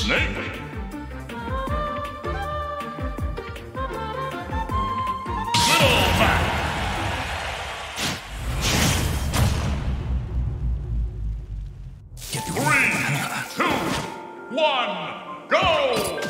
Snake. Three, two, one, go!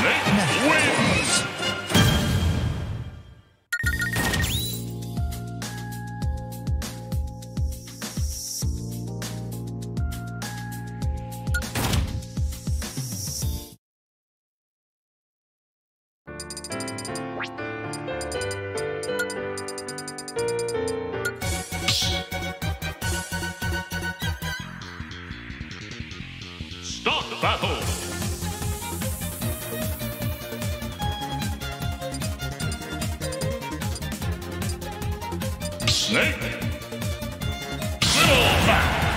Wins. Start battle. Snake. Little Mac.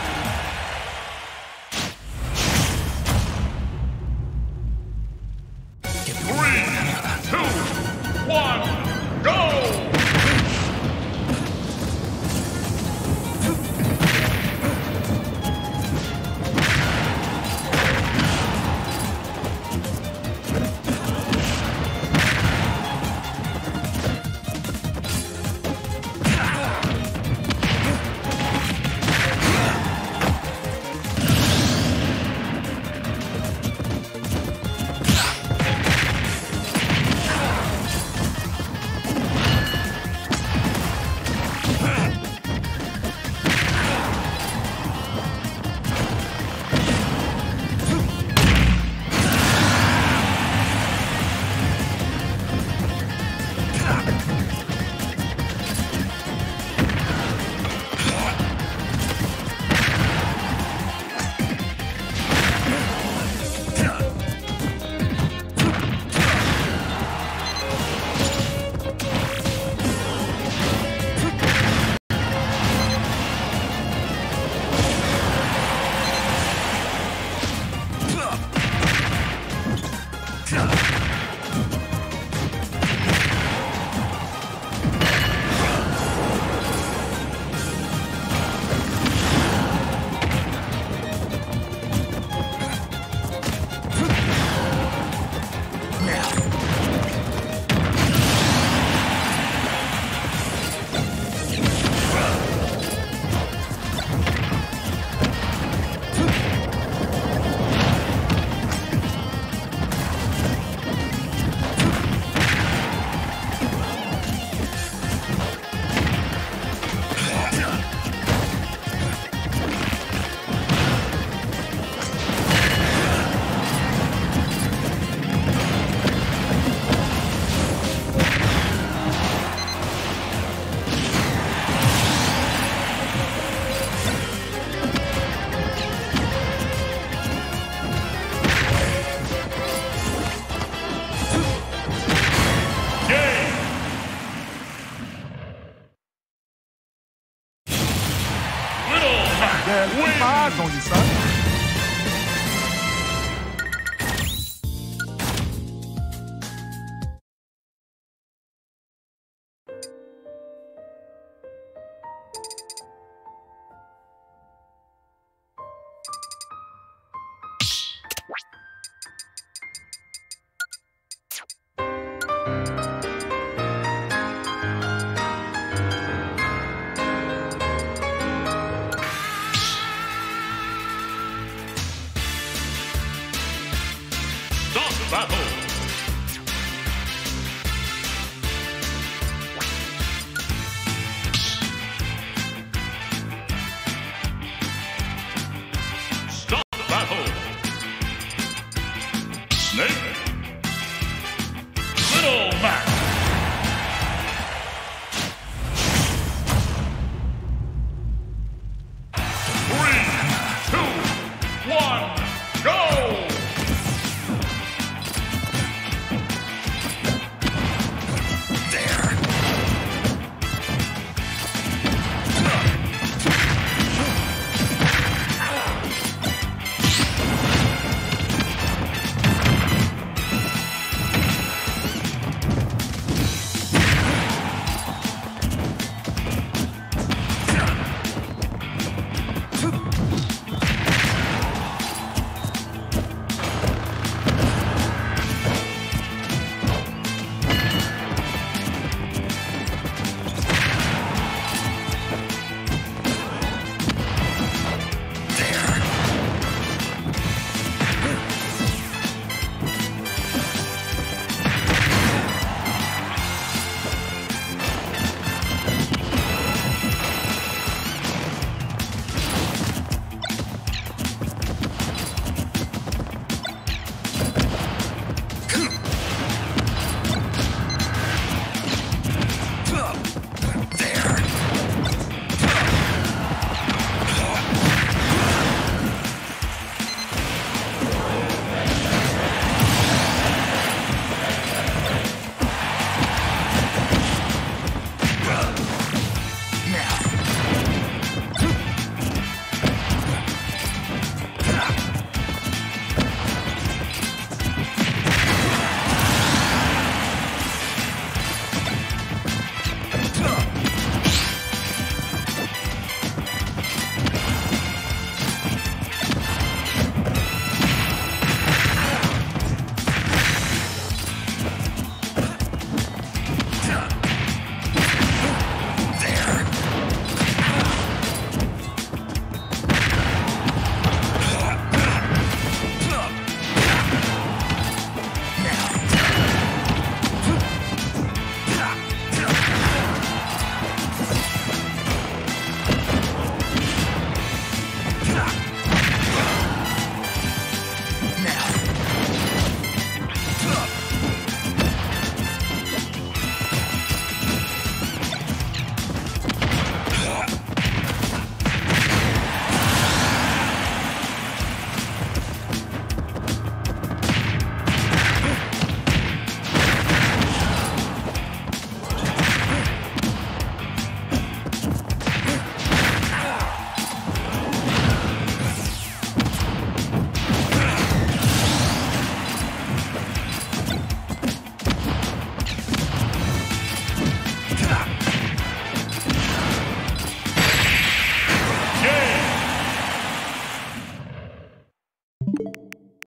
de oui. Ah, on dit ça.